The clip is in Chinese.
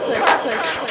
可可可